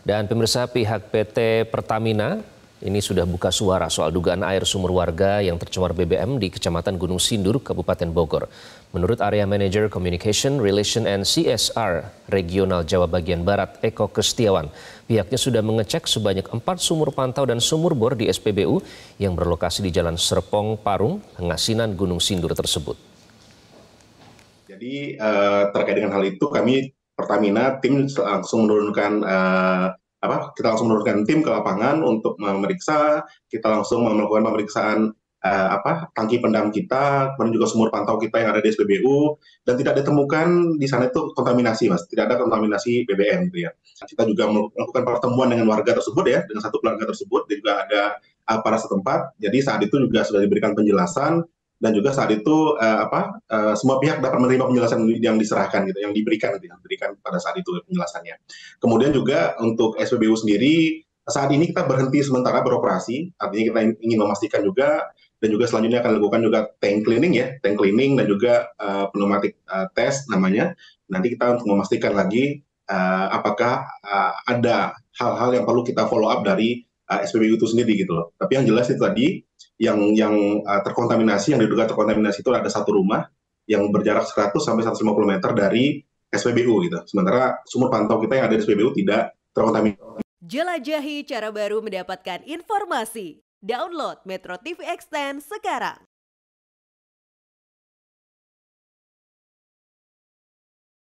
Dan pemirsa pihak PT Pertamina ini sudah buka suara soal dugaan air sumur warga yang tercemar BBM di Kecamatan Gunung Sindur, Kabupaten Bogor. Menurut Area Manager Communication, Relation and CSR Regional Jawa Bagian Barat, Eko Kestiawan, pihaknya sudah mengecek sebanyak empat sumur pantau dan sumur bor di SPBU yang berlokasi di Jalan Serpong, Parung, Pengasinan Gunung Sindur tersebut. Jadi uh, terkait dengan hal itu kami Pertamina tim langsung menurunkan uh, apa kita langsung menurunkan tim ke lapangan untuk memeriksa. Kita langsung melakukan pemeriksaan uh, apa tangki pendam kita kemudian juga sumur pantau kita yang ada di SPBU dan tidak ditemukan di sana itu kontaminasi mas. Tidak ada kontaminasi BBM gitu ya. Kita juga melakukan pertemuan dengan warga tersebut ya dengan satu keluarga tersebut dan juga ada uh, para setempat. Jadi saat itu juga sudah diberikan penjelasan dan juga saat itu uh, apa uh, semua pihak dapat menerima penjelasan yang diserahkan gitu yang diberikan gitu, yang diberikan pada saat itu penjelasannya. Kemudian juga untuk SPBU sendiri saat ini kita berhenti sementara beroperasi, artinya kita ingin memastikan juga dan juga selanjutnya akan dilakukan juga tank cleaning ya, tank cleaning dan juga uh, pneumatic uh, test namanya. Nanti kita untuk memastikan lagi uh, apakah uh, ada hal-hal yang perlu kita follow up dari uh, SPBU itu sendiri gitu loh. Tapi yang jelas itu tadi yang yang uh, terkontaminasi yang diduga terkontaminasi itu ada satu rumah yang berjarak 100 sampai 150 meter dari SPBU gitu. Sementara sumur pantau kita yang ada di SPBU tidak terkontaminasi. Jelajahi cara baru mendapatkan informasi. Download Metro TV Extend sekarang.